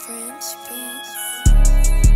French beats.